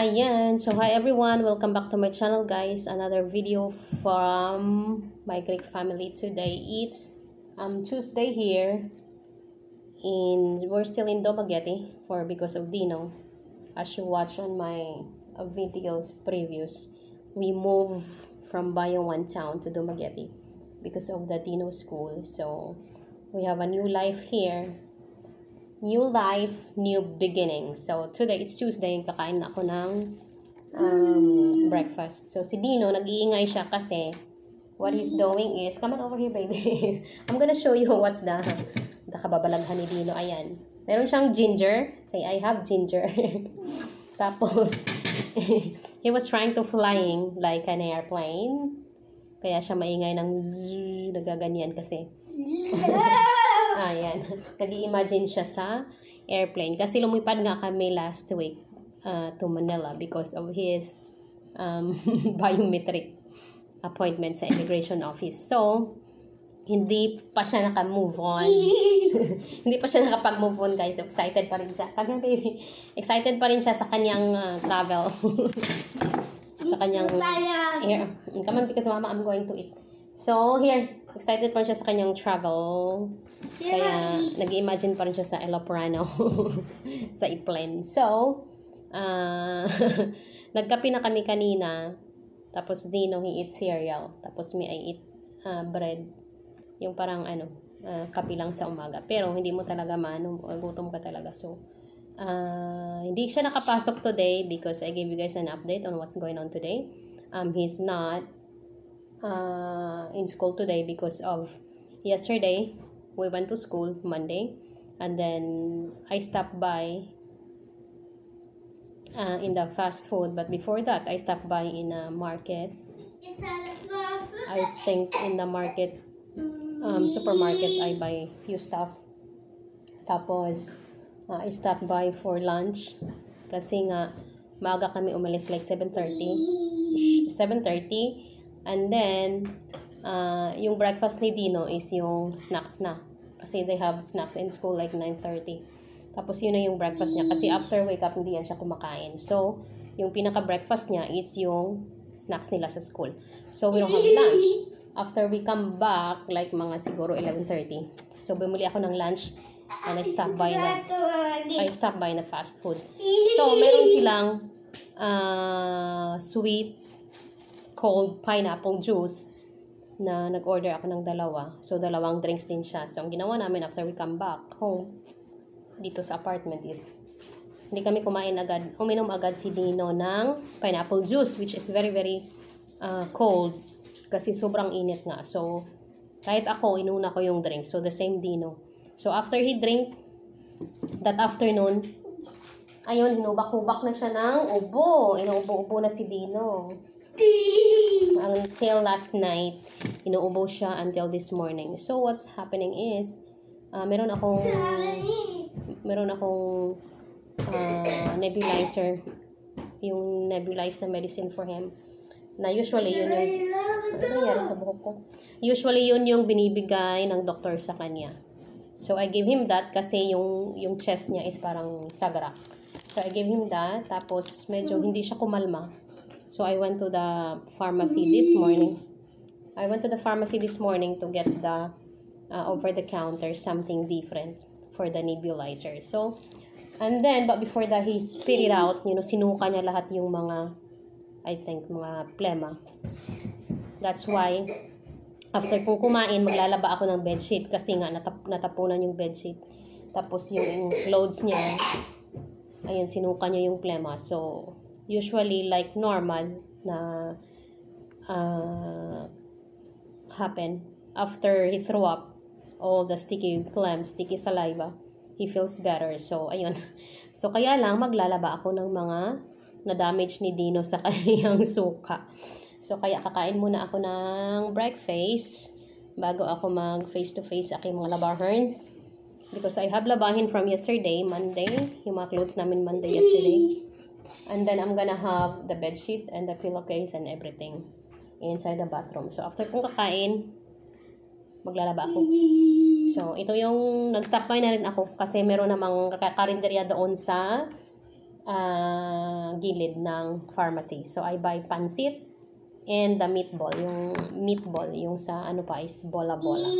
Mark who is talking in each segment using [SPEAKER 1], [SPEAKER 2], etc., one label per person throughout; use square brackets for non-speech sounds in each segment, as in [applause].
[SPEAKER 1] Ayan. So, hi everyone. Welcome back to my channel, guys. Another video from my Greek family today. It's um, Tuesday here. In, we're still in Dumaguete for because of Dino. As you watch on my videos previous, we move from Bayo One Town to Dumaguete because of the Dino school. So, we have a new life here new life, new beginnings. So, today, it's Tuesday, kakain na ako ng um, breakfast. So, si Dino, nag-iingay siya kasi what he's doing is, come on over here, baby. [laughs] I'm gonna show you what's the, the kababalaghan ni Dino. Ayan. Meron siyang ginger. Say, I have ginger. [laughs] Tapos, [laughs] he was trying to flying like an airplane. Kaya siya maingay ng zzz, nagaganyan kasi. Ayan. [laughs] Nag-imagine siya sa airplane. Kasi lumipad nga kami last week uh, to Manila because of his um, [laughs] biometric appointment sa immigration office. So, hindi pa siya naka-move on. [laughs] hindi pa siya nakapag-move on, guys. Excited pa rin siya. Kanya, baby. Excited pa rin siya sa kanyang uh, travel. sa kanyang air. Come on, because mama, I'm going to eat. So, here, excited pa rin siya sa kanyang travel. Kaya, nag-imagine pa rin siya sa Eloprano [laughs] sa airplane. So, uh, [laughs] nagkape na kami kanina. Tapos, Dino, he eats cereal. Tapos, me, I eat uh, bread. Yung parang, ano, uh, kape lang sa umaga. Pero, hindi mo talaga maano, gutom ka talaga. So, uh, hindi siya nakapasok today because I gave you guys an update on what's going on today. Um, he's not uh, in school today because of yesterday we went to school Monday and then I stopped by uh, in the fast food but before that I stopped by in a market. I think in the market um, supermarket I buy few stuff. Tapos uh, I stopped by for lunch kasi nga maaga kami umalis like 7.30 7.30 And then, uh, yung breakfast ni Dino is yung snacks na. Kasi they have snacks in school like 9.30. Tapos yun na yung breakfast niya. Kasi after wake up, hindi yan siya kumakain. So, yung pinaka-breakfast niya is yung snacks nila sa school. So, we don't have lunch. After we come back, like mga siguro 11.30. So, bumuli ako ng lunch and I stop by na I stop by na fast food. So, meron silang uh, sweet cold pineapple juice na nag-order ako ng dalawa. So, dalawang drinks din siya. So, ang ginawa namin after we come back home, dito sa apartment is, hindi kami kumain agad. Uminom agad si Dino ng pineapple juice, which is very, very uh, cold. Kasi sobrang init nga. So, kahit ako, inuna ko yung drink. So, the same Dino. So, after he drink, that afternoon, ayun, hinubak-hubak na siya ng ubo. Inuubo-ubo na si Dino. Until last night, inuubo siya until this morning. So, what's happening is, uh, meron akong, meron akong uh, nebulizer, yung nebulized na medicine for him. Na usually, yun yung, ano sa buhok ko? Usually, yun yung binibigay ng doktor sa kanya. So, I gave him that kasi yung, yung chest niya is parang sagrak. So, I gave him that. Tapos, medyo hindi siya kumalma. So I went to the pharmacy this morning. I went to the pharmacy this morning to get the uh, over the counter something different for the nebulizer. So and then but before that he spit it out, you know, sinuka niya lahat yung mga I think mga plema. That's why after kong kumain, maglalaba ako ng bedsheet kasi nga natap natapunan yung bedsheet. Tapos yung clothes niya, ayun, sinuka niya yung plema. So, usually like normal na uh, happen after he threw up all the sticky phlegm, sticky saliva, he feels better. So, ayun. [laughs] So, kaya lang maglalaba ako ng mga na-damage ni Dino sa [laughs] kanyang suka. So, kaya kakain muna ako ng breakfast bago ako mag face-to-face aking mga labaherns. Because I have labahin from yesterday, Monday. Yung mga clothes namin Monday yesterday. And then I'm gonna have the bed sheet and the pillowcase and everything inside the bathroom. So after kong kakain, maglalaba ako. So ito yung nag-stop by na rin ako kasi meron namang karinderya doon sa uh, gilid ng pharmacy. So, I buy pansit and the meatball. Yung meatball, yung sa ano pa is bola-bola.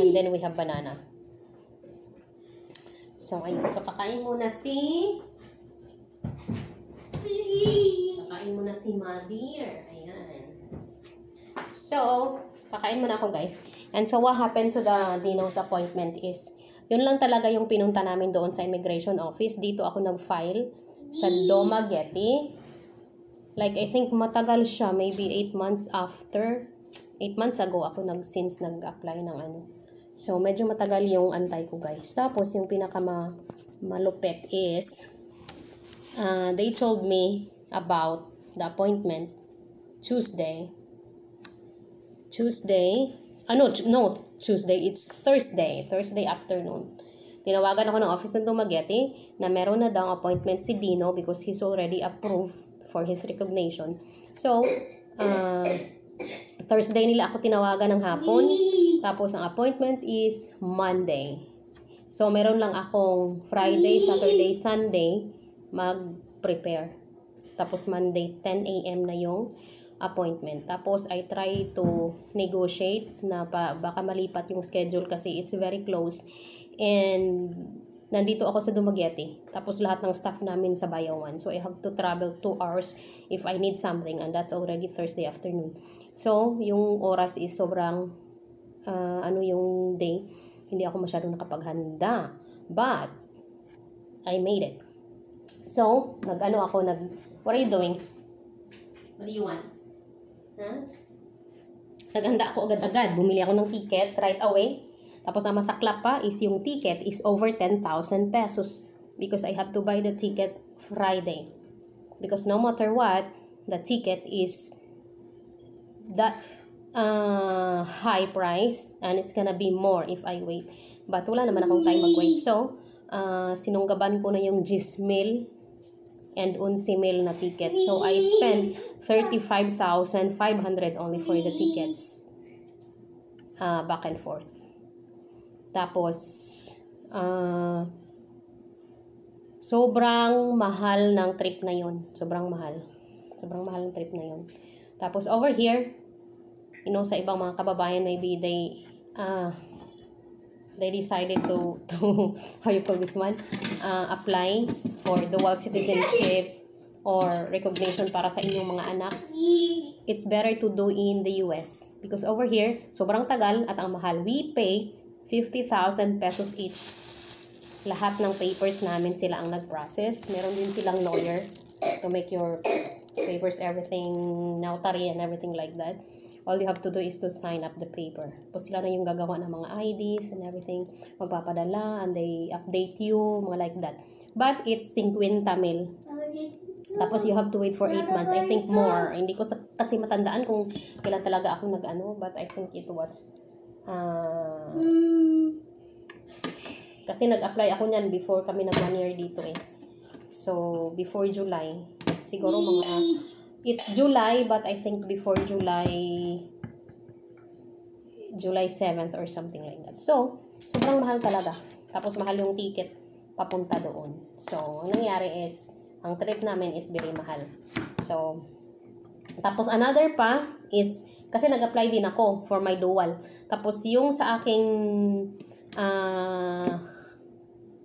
[SPEAKER 1] And then we have banana. So, ayun. So, kakain muna si... Kakain muna si Mother. Ayan. So, kakain muna ako guys. And so, what happened to the Dino's appointment is, yun lang talaga yung pinunta namin doon sa immigration office. Dito ako nag-file sa Doma Getty. Like, I think matagal siya. Maybe 8 months after. 8 months ago ako nag, since nag-apply ng ano So, medyo matagal yung antay ko, guys. Tapos, yung pinaka ma malupit is, uh, they told me about the appointment Tuesday. Tuesday, ano, uh, no, Tuesday, it's Thursday, Thursday afternoon. Tinawagan ako ng office ng Dumaguete na meron na daw appointment si Dino because he's already approved for his recognition. So, uh, Thursday nila ako tinawagan ng hapon. Tapos, ang appointment is Monday. So, meron lang akong Friday, Saturday, Sunday mag-prepare. Tapos, Monday, 10 a.m. na yung appointment. Tapos, I try to negotiate na pa, baka malipat yung schedule kasi it's very close. And, nandito ako sa Dumaguete. Tapos, lahat ng staff namin sa Bayawan. So, I have to travel 2 hours if I need something. And that's already Thursday afternoon. So, yung oras is sobrang uh, ano yung day, hindi ako masyadong nakapaghanda. But, I made it. So, nag-ano ako, nag, what are you doing? What do you want? Huh? Naghanda ako agad-agad. Bumili ako ng ticket right away. Tapos ang masaklap pa is yung ticket is over 10,000 pesos because I have to buy the ticket Friday. Because no matter what, the ticket is that uh, high price and it's gonna be more if I wait. But wala naman akong time mag-wait. So, uh, sinunggaban ko na yung 10 mil and 11 mil na ticket. So, I spent 35,500 only for the tickets. Uh, back and forth. Tapos, uh, sobrang mahal ng trip na yon Sobrang mahal. Sobrang mahal ng trip na yon Tapos, over here, you know, sa ibang mga kababayan, maybe they, uh, they decided to, [laughs] to how you call this one, uh, apply for dual citizenship or recognition para sa inyong mga anak, it's better to do in the US. Because over here, sobrang tagal at ang mahal. We pay 50,000 pesos each. Lahat ng papers namin sila ang nag-process. Meron din silang lawyer to make your papers, everything, notary and everything like that all you have to do is to sign up the paper. Tapos sila na yung gagawa ng mga IDs and everything, magpapadala, and they update you, mga like that. But it's 50 mil. Tapos you have to wait for 8 months. I think more. Hindi ko sa, kasi matandaan kung kailan talaga ako nag-ano, but I think it was uh, kasi nag-apply ako niyan before kami nag one year dito eh. So, before July. Siguro mga it's July, but I think before July, July 7th or something like that. So, sobrang mahal talaga. Tapos mahal yung ticket papunta doon. So, ang nangyari is, ang trip namin is very mahal. So, tapos another pa is, kasi nag-apply din ako for my dual. Tapos yung sa aking, uh,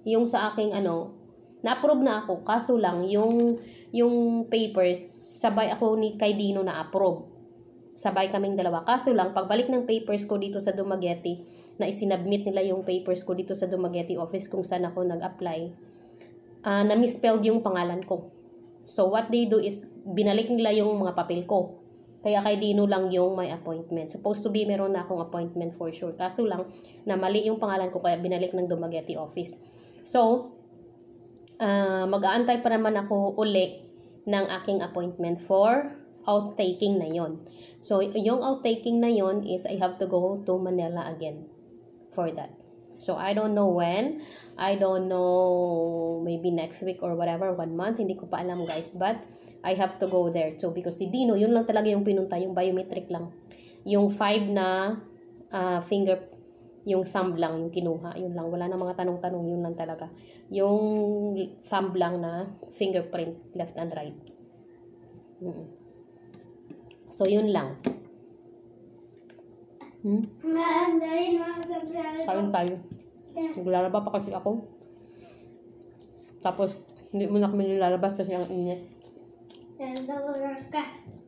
[SPEAKER 1] yung sa aking ano, na-approve na ako. Kaso lang, yung, yung papers, sabay ako ni kay Dino na-approve. Sabay kaming dalawa. Kaso lang, pagbalik ng papers ko dito sa Dumaguete, na isinabmit nila yung papers ko dito sa Dumaguete office kung saan ako nag-apply, uh, na-misspelled yung pangalan ko. So, what they do is, binalik nila yung mga papel ko. Kaya kay Dino lang yung may appointment. Supposed to be meron na akong appointment for sure. Kaso lang, na mali yung pangalan ko kaya binalik ng Dumaguete office. So, uh, mag-aantay pa naman ako uli ng aking appointment for outtaking na yon. So, yung outtaking na yon is I have to go to Manila again for that. So, I don't know when. I don't know maybe next week or whatever, one month. Hindi ko pa alam guys. But, I have to go there too. Because si Dino, yun lang talaga yung pinunta. Yung biometric lang. Yung five na uh, finger yung thumb lang yung kinuha. Yun lang. Wala na mga tanong-tanong. Yun lang talaga. Yung thumb lang na fingerprint, left and right. Mm. So, yun lang. Hmm? Kain tayo. Naglalaba pa kasi ako. Tapos, hindi mo na kami nilalabas kasi ang init.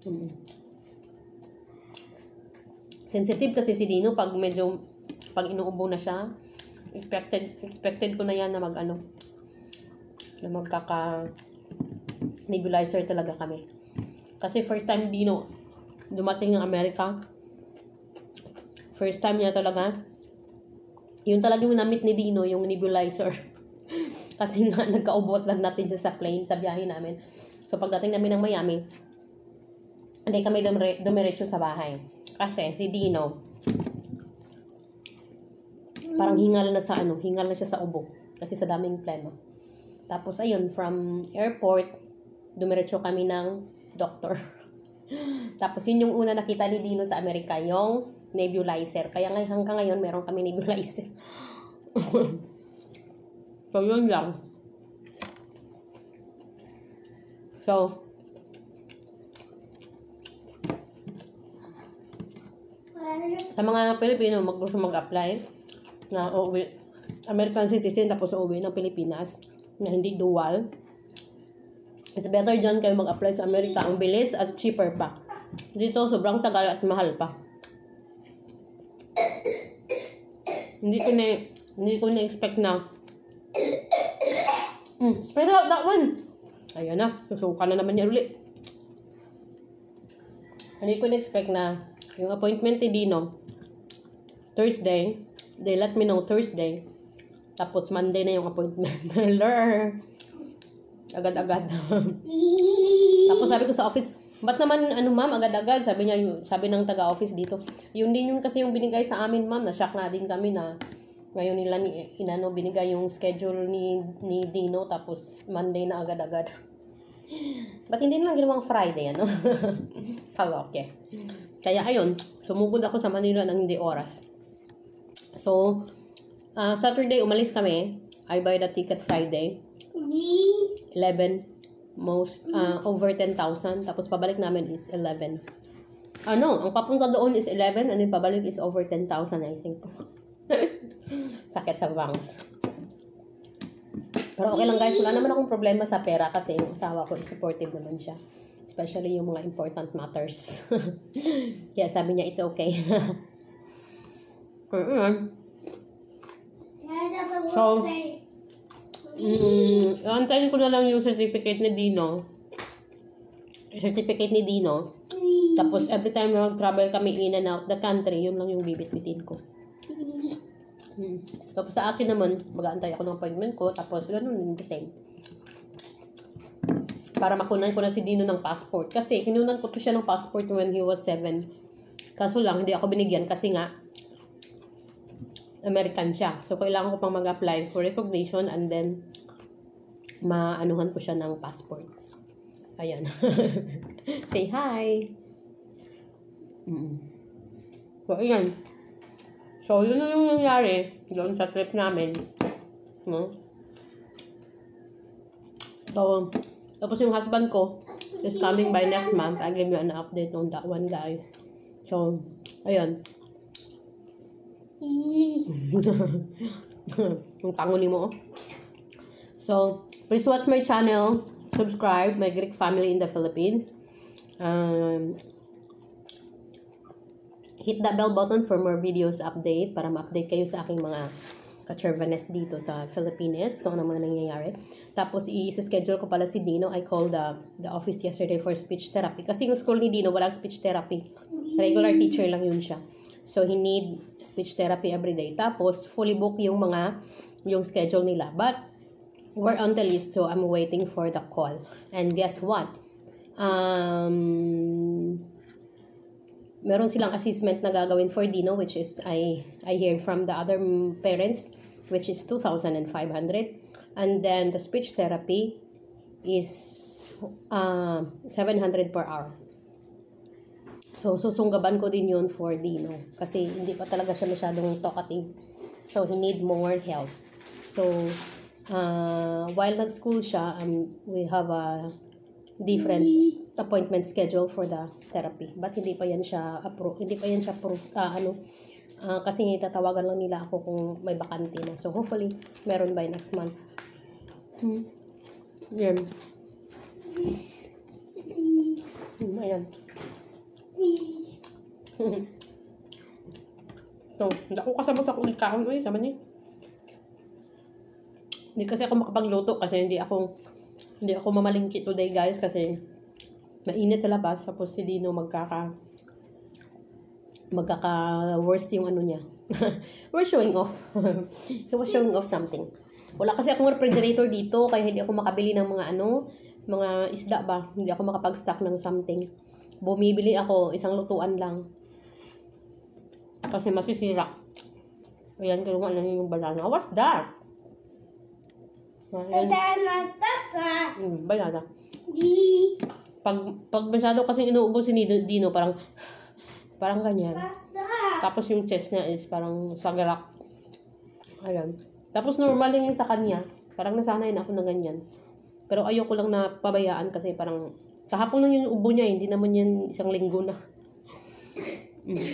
[SPEAKER 1] Mm. Sensitive kasi si Dino pag medyo pag inuubo na siya. Expected expected ko na yan na mag ano na magkaka nebulizer talaga kami. Kasi first time Dino dumating ng Amerika. First time niya talaga. Yun talaga yung namit ni Dino, yung nebulizer. [laughs] Kasi nga, nagkaubot lang natin siya sa plane, sa biyahe namin. So, pagdating namin ng Miami, hindi kami dumire- dumiretso sa bahay. Kasi, si Dino, parang hingal na sa ano, hingal na siya sa ubo. Kasi sa daming plano. Tapos, ayun, from airport, dumiretso kami ng doctor. [laughs] Tapos, yun yung una nakita ni Dino sa Amerika, yung nebulizer. Kaya ngay hanggang ngayon, meron kami nebulizer. [laughs] so, yun lang. So, sa mga Pilipino, mag gusto mag-apply na uuwi, American citizen tapos uuwi ng Pilipinas na hindi dual. It's better dyan kayo mag-apply sa Amerika. Ang bilis at cheaper pa. Dito, sobrang tagal at mahal pa. Hindi ko na, hindi ko na-expect na mm, spell out that one. Ayan na, susuka na naman niya ulit. Hindi ko na-expect na yung appointment ni Dino, Thursday, they let me know Thursday, tapos Monday na yung appointment. [laughs] Lur! Agad-agad. [laughs] tapos sabi ko sa office, Ba't naman, ano ma'am, agad-agad, sabi niya, yung, sabi ng taga-office dito. Yun din yun kasi yung binigay sa amin ma'am, na-shock na din kami na ngayon nila ni, inano, binigay yung schedule ni, ni Dino, tapos Monday na agad-agad. [laughs] Ba't hindi lang ginawang Friday, ano? Paloke. Kaya ayun, sumugod ako sa Manila ng hindi oras. So, uh, Saturday umalis kami. I buy the ticket Friday. 11 most uh, over 10,000 tapos pabalik namin is 11 ano ang papunta doon is 11 and then pabalik is over 10,000 I think. [laughs] Sakit sa bangs. Pero okay lang guys. Wala naman akong problema sa pera kasi yung asawa ko is supportive naman siya. Especially yung mga important matters. [laughs] Kaya sabi niya it's okay [laughs] so Mm, antayin ko na lang yung certificate ni Dino. Certificate ni Dino. Tapos every time na mag-travel kami in and out the country, yun lang yung bibit-bitin ko. Hmm. Tapos sa akin naman, mag-aantay ako ng appointment ko. Tapos ganun din the same. Para makunan ko na si Dino ng passport. Kasi kinunan ko to siya ng passport when he was 7. Kaso lang, hindi ako binigyan kasi nga, American siya. So, kailangan ko pang mag-apply for recognition and then maanuhan ko siya ng passport. Ayan. [laughs] Say hi! Mm. So, ayan. So, yun na yung nangyari doon sa trip namin. No? So, tapos yung husband ko is coming by next month. I'll give you an update on that one, guys. So, ayun. Yung [laughs] tango ni mo. So, please watch my channel. Subscribe, my Greek family in the Philippines. Um, hit that bell button for more videos update para ma-update kayo sa aking mga ka-chervanes dito sa Philippines kung ano mga nangyayari. Tapos, i-schedule ko pala si Dino. I called the, the office yesterday for speech therapy. Kasi yung school ni Dino, walang speech therapy. Regular teacher lang yun siya. So, he need speech therapy every day. Tapos, fully book yung mga, yung schedule nila. But, we're on the list, so I'm waiting for the call. And guess what? Um, meron silang assessment na gagawin for Dino, which is, I, I heard from the other parents, which is 2,500. And then, the speech therapy is uh, 700 per hour. So, susunggaban ko din yun for Dino. Kasi hindi pa talaga siya masyadong talkative. So, he need more help. So, uh, while nag-school siya, um, we have a different appointment schedule for the therapy. But hindi pa yan siya approve, hindi pa yan siya proof, uh, ano, uh, kasi tatawagan lang nila ako kung may bakante na. So, hopefully, meron by next month. Hmm. Yan. Hmm, ayan. [laughs] so, hindi ako kasabot sa kulit kaon. Uy, sama niya. Hindi kasi ako makapagluto kasi hindi ako hindi ako mamalingki today guys kasi mainit sa labas tapos si Dino magkaka magkaka worst yung ano niya. [laughs] We're showing off. [laughs] He was showing off something. Wala kasi akong refrigerator dito kaya hindi ako makabili ng mga ano, mga isda ba. Hindi ako makapag-stock ng something. Bumibili ako isang lutuan lang. Kasi masisira. Ayan, kaya ano yung banana. What's that? Ayan. Hmm, banana.
[SPEAKER 2] Di.
[SPEAKER 1] Pag, pag masyado kasi inuubos si Dino, Dino parang parang ganyan. Tapos yung chest niya is parang sagalak. Ayan. Tapos normal lang yun sa kanya. Parang nasanay na ako na ganyan. Pero ayoko lang na pabayaan kasi parang kahapon lang yung ubo niya, hindi naman yan isang linggo na. Mm.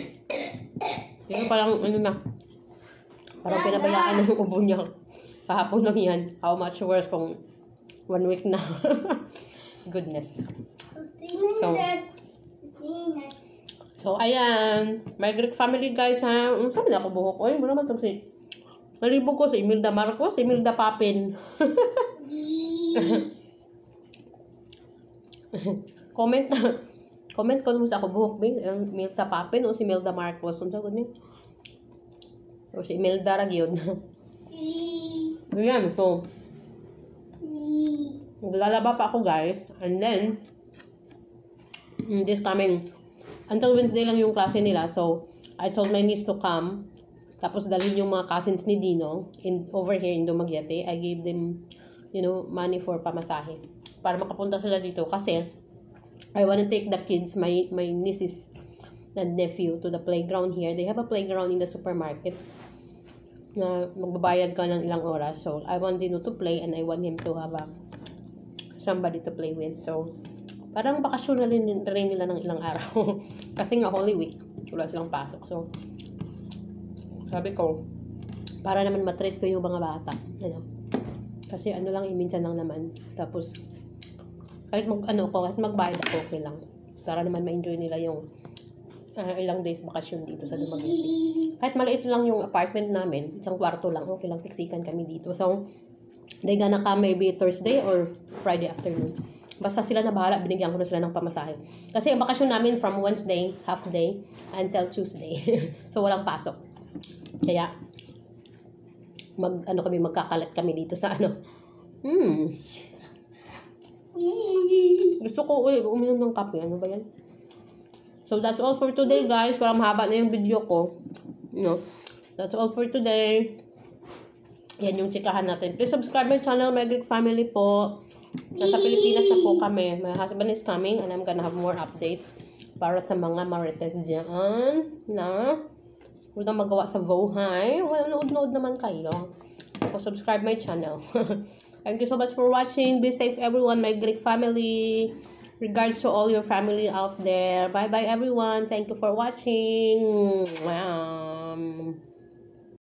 [SPEAKER 1] Pero parang ano na, parang pinabayaan na yung ubo niya. Kahapon lang yan. How much worse kung one week na. [laughs] Goodness. So, So, ayan. My Greek family, guys, ha. Ang sabi na ako buhok. Oy, mo naman itong si... Nalibog ko si Imelda Marcos, Imelda Papin. [laughs] comment na. [laughs] Comment ko naman sa ako buhok, Bing. Ang Imelda Papin o si Imelda Marcos. Ang sagot niya. O si Imelda Ragyod. [laughs] ayan, so... [laughs] Naglalaba pa ako, guys. And then, this coming until Wednesday lang yung klase nila. So, I told my niece to come. Tapos dalhin yung mga cousins ni Dino in, over here in Dumaguete. I gave them, you know, money for pamasahe. Para makapunta sila dito. Kasi, I want to take the kids, my, my nieces and nephew to the playground here. They have a playground in the supermarket na magbabayad ka ng ilang oras. So, I want Dino to play and I want him to have a, somebody to play with. So, parang bakasyon na rin, rin nila ng ilang araw. [laughs] Kasi nga Holy Week, wala silang pasok. So, sabi ko, para naman matreat ko yung mga bata. Ano? Kasi ano lang, eh, minsan lang naman. Tapos, kahit mag, ano ko, kahit magbayad ako, okay lang. Para naman ma-enjoy nila yung uh, ilang days bakasyon dito sa Dumaguete. Kahit maliit lang yung apartment namin, isang kwarto lang, okay lang, siksikan kami dito. So, they gonna come maybe Thursday or Friday afternoon. Basta sila na bahala, binigyan ko na sila ng pamasahe. Kasi ang bakasyon namin from Wednesday, half day, until Tuesday. [laughs] so, walang pasok. Kaya, mag, ano kami, magkakalat kami dito sa ano. Hmm. Gusto ko ulit uminom ng kape. Ano ba yan? So, that's all for today, guys. Parang mahaba na yung video ko. No? That's all for today. Yan yung chikahan natin. Please subscribe my channel, My Greek Family po. Nasa Pilipinas na po kami. My husband is coming and I'm gonna have more updates para sa mga marites dyan na wala magawa sa Vohay. Well, nood-nood naman kayo. So, subscribe my channel. [laughs] Thank you so much for watching. Be safe everyone, my Greek family. Regards to all your family out there. Bye-bye everyone. Thank you for watching. Um,